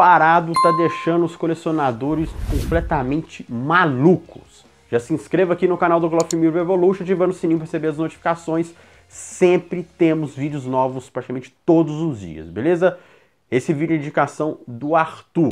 disparado tá deixando os colecionadores completamente malucos. Já se inscreva aqui no canal do Glove Mirror Revolution, ativando o sininho para receber as notificações. Sempre temos vídeos novos praticamente todos os dias, beleza? Esse vídeo é indicação do Arthur.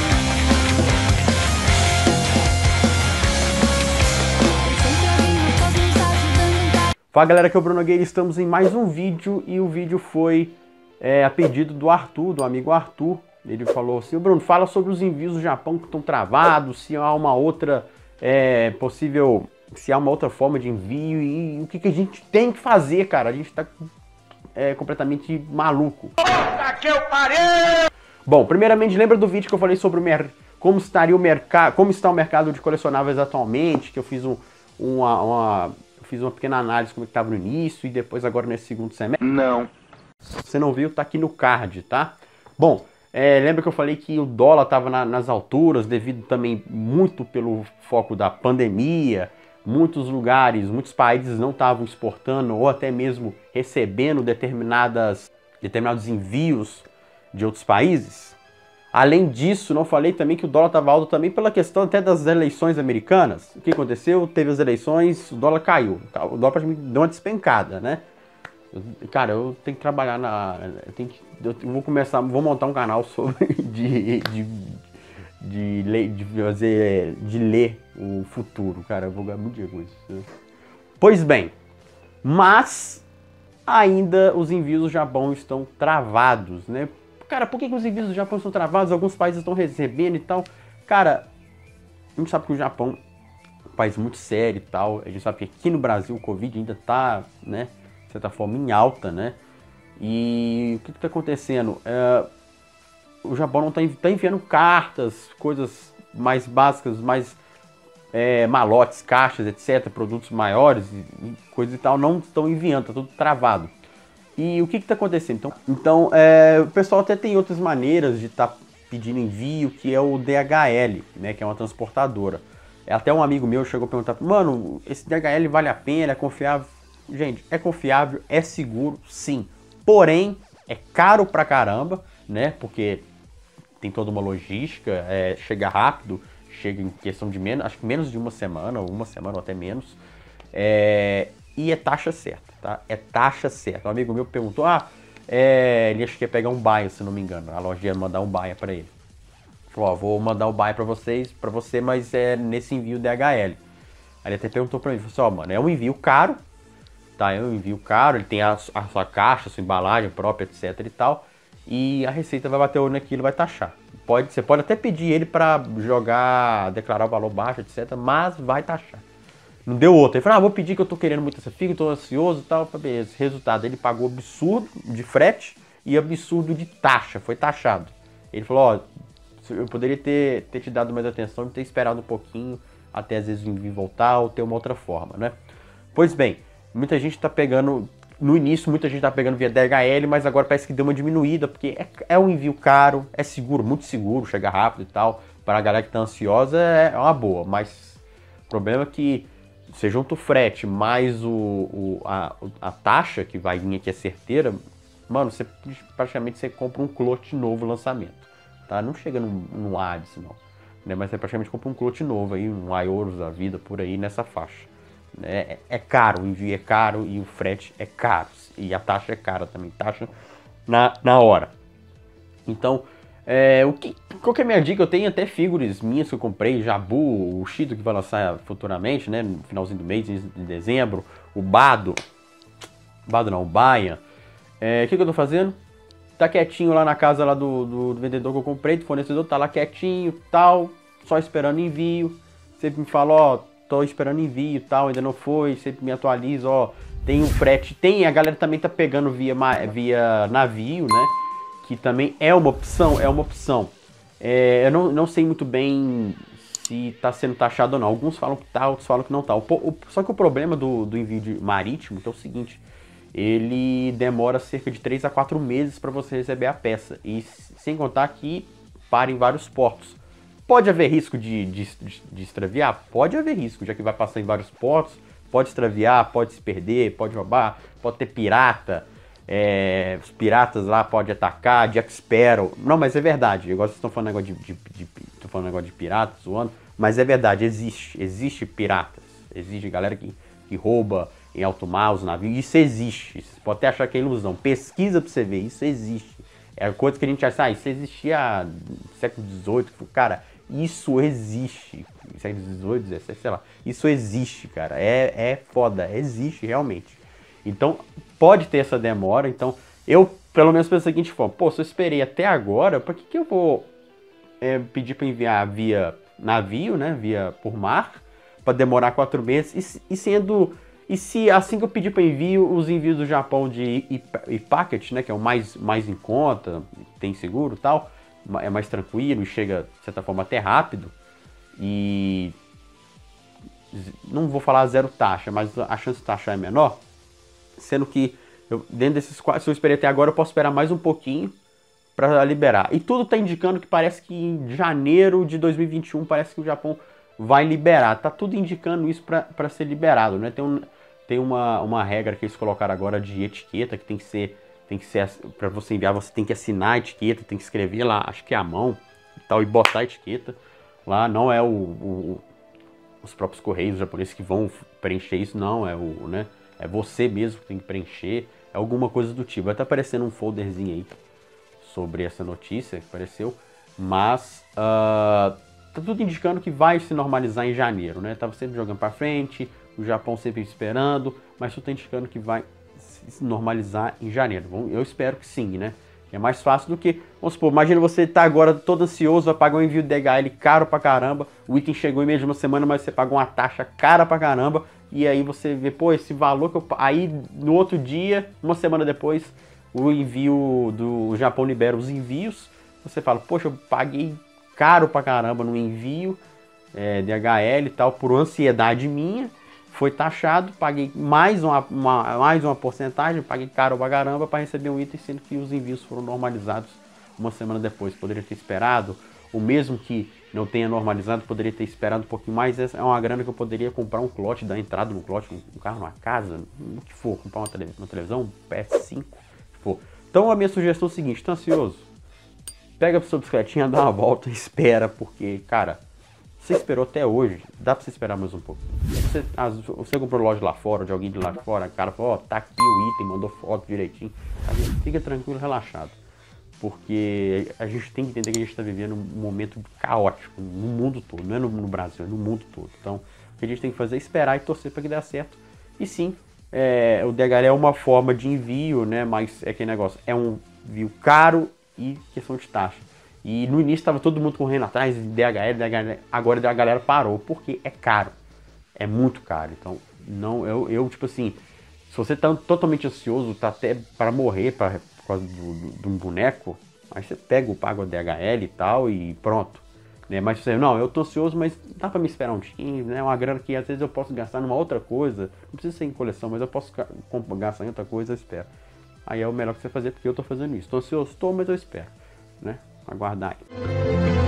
Fala galera, aqui é o Bruno Gueira, estamos em mais um vídeo e o vídeo foi é, a pedido do Arthur, do amigo Arthur. Ele falou assim, Bruno, fala sobre os envios do Japão que estão travados, se há uma outra é, possível, se há uma outra forma de envio e, o que, que, a gente tem que fazer, cara. A gente está é, completamente maluco. Aqui eu parei! Bom, primeiramente lembra do vídeo que eu falei sobre o mer como estaria o mercado, como está o mercado de colecionáveis atualmente, que eu fiz um, uma, uma fiz uma pequena análise como estava no início e depois agora nesse segundo semestre. Não. Se você não viu, tá aqui no card, tá? Bom, é, lembra que eu falei que o dólar estava na, nas alturas devido também muito pelo foco da pandemia. Muitos lugares, muitos países não estavam exportando ou até mesmo recebendo determinadas, determinados envios de outros países. Além disso, não falei também que o dólar estava alto também pela questão até das eleições americanas. O que aconteceu? Teve as eleições, o dólar caiu. O dólar praticamente deu uma despencada, né? Eu, cara, eu tenho que trabalhar na. Eu, tenho que, eu vou começar, vou montar um canal sobre de, de, de, ler, de fazer, de ler o futuro, cara. Eu vou ganhar muito dinheiro com isso. Né? Pois bem, mas ainda os envios do Japão estão travados, né? cara, por que, que os envios do Japão são travados? Alguns países estão recebendo e tal. Cara, a gente sabe que o Japão é um país muito sério e tal. A gente sabe que aqui no Brasil o Covid ainda está, né, de certa forma, em alta, né? E o que está acontecendo? É, o Japão não está tá enviando cartas, coisas mais básicas, mais é, malotes, caixas, etc., produtos maiores e, coisa e tal, não estão enviando, está tudo travado. E o que está acontecendo? Então, então é, o pessoal até tem outras maneiras de estar tá pedindo envio, que é o DHL, né, que é uma transportadora. Até um amigo meu chegou a perguntar, mano, esse DHL vale a pena, é confiável? Gente, é confiável, é seguro, sim. Porém, é caro pra caramba, né? Porque tem toda uma logística, é, chega rápido, chega em questão de menos, acho que menos de uma semana, ou uma semana ou até menos. É, e é taxa certa, tá? É taxa certa. Um amigo meu perguntou, ah, é, ele acha que ia pegar um baia, se não me engano. A loja ia mandar um baia para ele. Falou, ó, vou mandar o um baia para vocês, para você, mas é nesse envio DHL. Aí ele até perguntou para mim, falou assim, ó, mano, é um envio caro, tá? É um envio caro, ele tem a, a sua caixa, a sua embalagem própria, etc e tal. E a receita vai bater o olho naquilo, vai taxar. Pode, você pode até pedir ele para jogar, declarar o valor baixo, etc, mas vai taxar. Não deu outra. Ele falou, ah, vou pedir que eu tô querendo muito essa figa, tô ansioso e tal. Beleza. Resultado, ele pagou absurdo de frete e absurdo de taxa, foi taxado. Ele falou, ó, eu poderia ter, ter te dado mais atenção ter esperado um pouquinho até às vezes envio voltar ou ter uma outra forma, né? Pois bem, muita gente tá pegando, no início muita gente tá pegando via DHL, mas agora parece que deu uma diminuída, porque é, é um envio caro, é seguro, muito seguro, chega rápido e tal. Para a galera que tá ansiosa é uma boa, mas o problema é que você junta o frete mais o, o a, a, taxa que vai vir aqui é certeira, mano, você praticamente você compra um clote novo lançamento, tá? Não chega num, num Hades, não. Né? Mas você praticamente compra um clote novo aí, um Ioros da vida por aí nessa faixa. Né? É, é caro, o envio é caro e o frete é caro. E a taxa é cara também, taxa na, na hora. Então, é, o que, qual que é a minha dica? Eu tenho até figuras minhas que eu comprei, Jabu, o Shido que vai lançar futuramente, né? No finalzinho do mês, de dezembro, o Bado, Bado não, o Baia. É, o que, que eu tô fazendo? Tá quietinho lá na casa lá do, do, do, vendedor que eu comprei, do fornecedor, tá lá quietinho, tal, só esperando envio. Sempre me fala, ó, tô esperando envio, tal, ainda não foi, sempre me atualiza, ó, tem um frete, tem, a galera também tá pegando via, via navio, né? que também é uma opção, é uma opção. É, eu não, não sei muito bem se está sendo taxado ou não. Alguns falam que está, outros falam que não está. Só que o problema do, do envio marítimo é o seguinte, ele demora cerca de 3 a 4 meses para você receber a peça. E sem contar que para em vários portos. Pode haver risco de, de, de, extraviar? Pode haver risco, já que vai passar em vários portos. Pode extraviar, pode se perder, pode roubar, pode ter pirata é, os piratas lá podem atacar, Jack Sparrow. Não, mas é verdade. Igual vocês estão falando negócio de, de, de, de, falando negócio de piratas, zoando. Mas é verdade, existe. Existe piratas. Existe galera que, que rouba em alto mar os navios. Isso existe. Você pode até achar que é ilusão. Pesquisa pra você ver. Isso existe. É coisa que a gente acha, ah, isso existia no século XVIII. Cara, isso existe. Século XVIII, XVII, sei lá. Isso existe, cara. É, é foda. Existe realmente. Então, pode ter essa demora. Então, eu, pelo menos, penso o seguinte forma: pô, se eu esperei até agora, por que, que eu vou é, pedir para enviar via navio, né? Via por mar, para demorar quatro meses? E, e, sendo. E se assim que eu pedir para envio, os envios do Japão de e-packet, né? Que é o mais, mais em conta, tem seguro e tal, é mais tranquilo e chega, de certa forma, até rápido. E. Não vou falar zero taxa, mas a chance de taxa é menor sendo que eu, dentro desses quatro, se eu esperei até agora, eu posso esperar mais um pouquinho para liberar. E tudo está indicando que parece que em janeiro de 2021 parece que o Japão vai liberar. Tá tudo indicando isso para ser liberado, né? Tem, um, tem uma, uma regra que eles colocaram agora de etiqueta que tem que ser tem que ser para você enviar, você tem que assinar a etiqueta, tem que escrever lá, acho que é a mão e tal e botar a etiqueta. Lá não é o, o os próprios correios japoneses que vão preencher isso, não, é o, né? é você mesmo que tem que preencher, é alguma coisa do tipo. Vai estar aparecendo um folderzinho aí sobre essa notícia que apareceu, mas uh, tá tudo indicando que vai se normalizar em janeiro, né? Tava sempre jogando para frente, o Japão sempre esperando, mas tudo tá indicando que vai normalizar em janeiro. Eu espero que sim, né? É mais fácil do que, vamos supor, imagina você tá agora todo ansioso, vai pagar um envio de DHL caro pra caramba, o item chegou em uma semana, mas você pagou uma taxa cara pra caramba, e aí você vê, pô, esse valor que eu. Aí no outro dia, uma semana depois, o envio do Japão libera os envios. Você fala, poxa, eu paguei caro pra caramba no envio é, DHL e tal, por ansiedade minha. Foi taxado, paguei mais uma, uma, mais uma porcentagem, paguei caro pra caramba para receber um item, sendo que os envios foram normalizados uma semana depois. Poderia ter esperado, o mesmo que não tenha normalizado, poderia ter esperado um pouquinho mais. Essa é uma grana que eu poderia comprar um clote, dar entrada no clote, um carro, uma casa, o que for, comprar uma, tele, uma televisão, um PS5, o que for. Então a minha sugestão é o seguinte, tá ansioso? Pega a sua bicicletinha, dá uma volta e espera, porque, cara, você esperou até hoje, dá pra você esperar mais um pouco. Você, você comprou loja lá fora, de alguém de lá fora, o cara falou, ó, oh, tá aqui o item, mandou foto direitinho. Fica tranquilo, relaxado porque a gente tem que entender que a gente está vivendo um momento caótico no mundo todo, não é no, no, Brasil, é no mundo todo. Então, o que a gente tem que fazer é esperar e torcer para que dê certo. E sim, é, o DHL é uma forma de envio, né? Mas é aquele negócio, é um envio caro e questão de taxa. E no início estava todo mundo correndo atrás de DHL, DHL, agora a galera parou, porque é caro. É muito caro. Então, não, eu, eu tipo assim, se você está totalmente ansioso, tá até para morrer, para causa de um boneco, aí você pega o pago DHL e tal e pronto. Né? Mas você, não, eu tô ansioso, mas dá para me esperar um time, né? Uma grana que às vezes eu posso gastar numa outra coisa, não precisa ser em coleção, mas eu posso gastar em outra coisa, eu espero. Aí é o melhor que você fazer, porque eu tô fazendo isso. Tô ansioso, tô, mas eu espero, né? Aguardar aí.